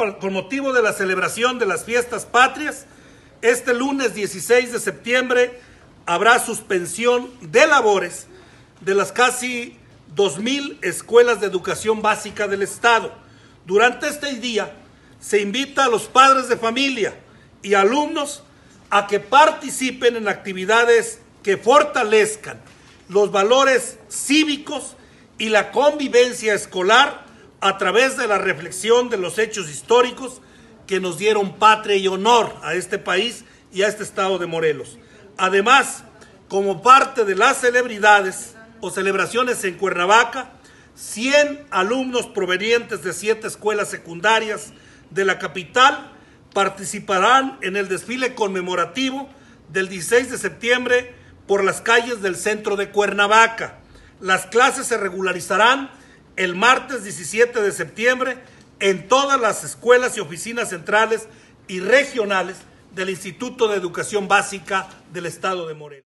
Con motivo de la celebración de las fiestas patrias, este lunes 16 de septiembre habrá suspensión de labores de las casi 2.000 escuelas de educación básica del Estado. Durante este día se invita a los padres de familia y alumnos a que participen en actividades que fortalezcan los valores cívicos y la convivencia escolar a través de la reflexión de los hechos históricos que nos dieron patria y honor a este país y a este estado de Morelos. Además, como parte de las celebridades o celebraciones en Cuernavaca, 100 alumnos provenientes de siete escuelas secundarias de la capital participarán en el desfile conmemorativo del 16 de septiembre por las calles del centro de Cuernavaca. Las clases se regularizarán el martes 17 de septiembre en todas las escuelas y oficinas centrales y regionales del Instituto de Educación Básica del Estado de Morelos.